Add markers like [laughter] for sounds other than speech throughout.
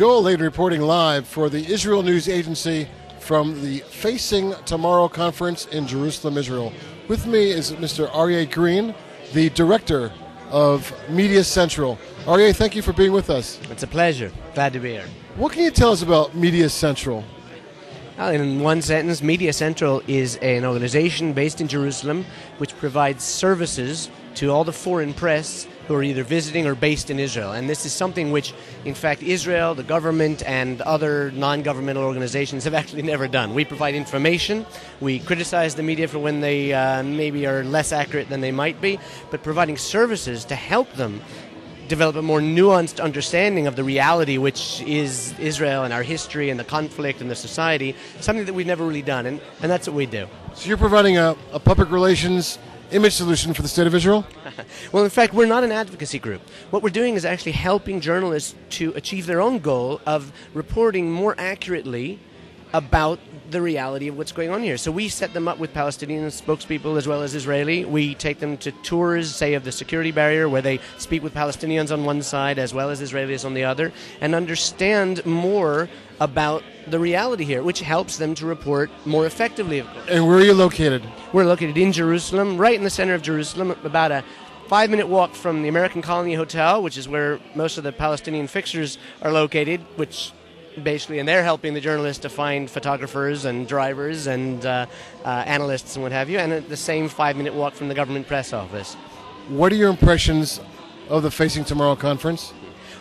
Joel Leyden reporting live for the Israel News Agency from the Facing Tomorrow conference in Jerusalem, Israel. With me is Mr. Aryeh Green, the director of Media Central. Aryeh, thank you for being with us. It's a pleasure. Glad to be here. What can you tell us about Media Central? Well, in one sentence, Media Central is an organization based in Jerusalem which provides services to all the foreign press who are either visiting or based in Israel. And this is something which, in fact, Israel, the government, and other non governmental organizations have [laughs] actually never done. We provide information, we criticize the media for when they uh, maybe are less accurate than they might be, but providing services to help them develop a more nuanced understanding of the reality which is Israel and our history and the conflict and the society, something that we've never really done, and, and that's what we do. So you're providing a, a public relations image solution for the state of Israel? [laughs] well, in fact, we're not an advocacy group. What we're doing is actually helping journalists to achieve their own goal of reporting more accurately about the reality of what's going on here. So we set them up with Palestinian spokespeople as well as Israeli. We take them to tours, say, of the security barrier, where they speak with Palestinians on one side as well as Israelis on the other, and understand more about the reality here, which helps them to report more effectively. And where are you located? We're located in Jerusalem, right in the center of Jerusalem, about a five minute walk from the American Colony Hotel, which is where most of the Palestinian fixers are located, which basically, and they're helping the journalists to find photographers and drivers and uh, uh, analysts and what have you, and at the same five minute walk from the government press office. What are your impressions of the Facing Tomorrow conference?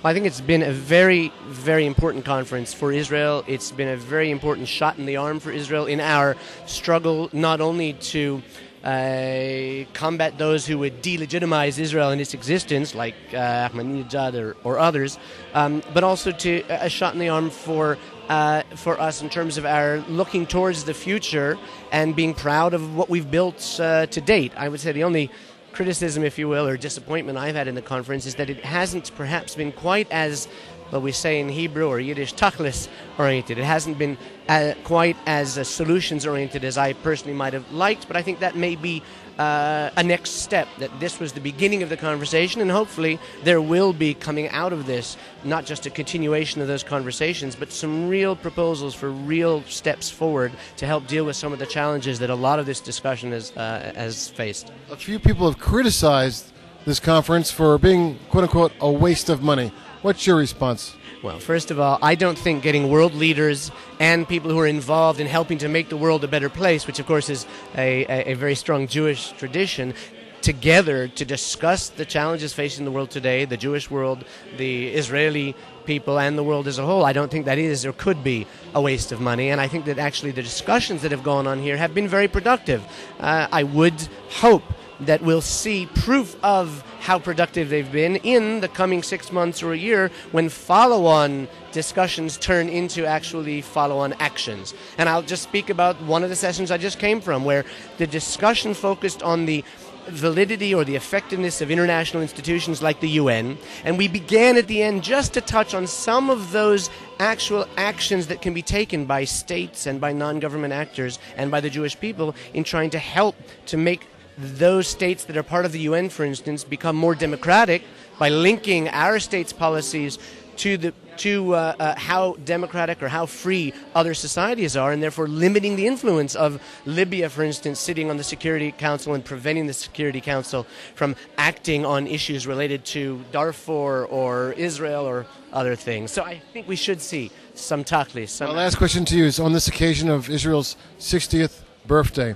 Well, I think it's been a very, very important conference for Israel. It's been a very important shot in the arm for Israel in our struggle not only to uh, combat those who would delegitimize Israel and its existence, like uh, Ahmadinejad or, or others, um, but also to a shot in the arm for uh, for us in terms of our looking towards the future and being proud of what we've built uh, to date. I would say the only criticism, if you will, or disappointment I've had in the conference is that it hasn't perhaps been quite as but we say in Hebrew or Yiddish, tachlis oriented. It hasn't been uh, quite as uh, solutions oriented as I personally might have liked, but I think that may be uh, a next step. That this was the beginning of the conversation, and hopefully there will be coming out of this not just a continuation of those conversations, but some real proposals for real steps forward to help deal with some of the challenges that a lot of this discussion has, uh, has faced. A few people have criticized this conference for being, quote unquote, a waste of money. What's your response? Well, first of all, I don't think getting world leaders and people who are involved in helping to make the world a better place, which of course is a, a, a very strong Jewish tradition, together to discuss the challenges facing the world today, the Jewish world, the Israeli people, and the world as a whole. I don't think that is or could be a waste of money. And I think that actually the discussions that have gone on here have been very productive. Uh, I would hope that we'll see proof of how productive they've been in the coming six months or a year when follow on discussions turn into actually follow on actions. And I'll just speak about one of the sessions I just came from where the discussion focused on the validity or the effectiveness of international institutions like the UN. And we began at the end just to touch on some of those actual actions that can be taken by states and by non government actors and by the Jewish people in trying to help to make those states that are part of the UN, for instance, become more democratic by linking our state's policies to the to uh, uh, how democratic or how free other societies are, and therefore limiting the influence of Libya, for instance, sitting on the Security Council and preventing the Security Council from acting on issues related to Darfur or Israel or other things. So I think we should see some. Some My last question to you is on this occasion of Israel's 60th birthday.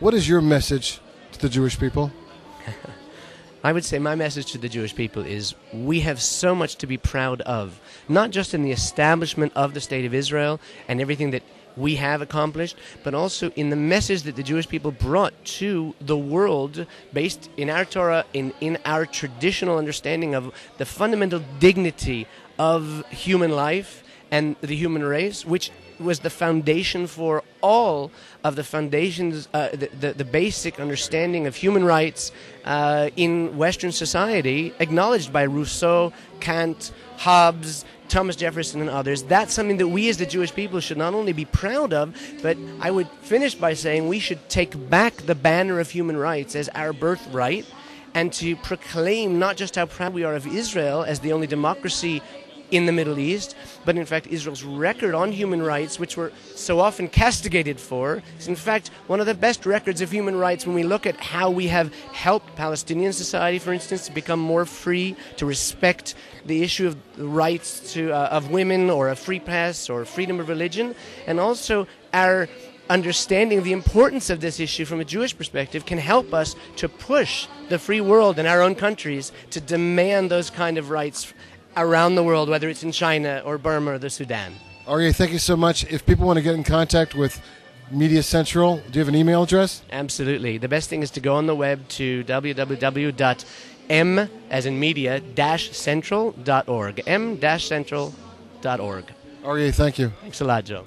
What is your message the Jewish people? [laughs] I would say my message to the Jewish people is we have so much to be proud of, not just in the establishment of the State of Israel and everything that we have accomplished, but also in the message that the Jewish people brought to the world based in our Torah, in, in our traditional understanding of the fundamental dignity of human life and the human race, which was the foundation for all of the foundations, uh, the, the, the, basic understanding of human rights uh, in Western society, acknowledged by Rousseau, Kant, Hobbes, Thomas Jefferson, and others. That's something that we as the Jewish people should not only be proud of, but I would finish by saying we should take back the banner of human rights as our birthright and to proclaim not just how proud we are of Israel as the only democracy in the Middle East, but in fact, Israel's record on human rights, which we're so often castigated for, is in fact one of the best records of human rights when we look at how we have helped Palestinian society, for instance, to become more free, to respect the issue of the rights to, uh, of women or a free press or freedom of religion, and also our understanding of the importance of this issue from a Jewish perspective can help us to push the free world in our own countries to demand those kind of rights around the world, whether it's in China or Burma or the Sudan. Aryeh, thank you so much. If people want to get in contact with Media Central, do you have an email address? Absolutely. The best thing is to go on the web to www.m as in media dash central.org. m dash central.org. Aryeh, thank you. Thanks a lot, Joe.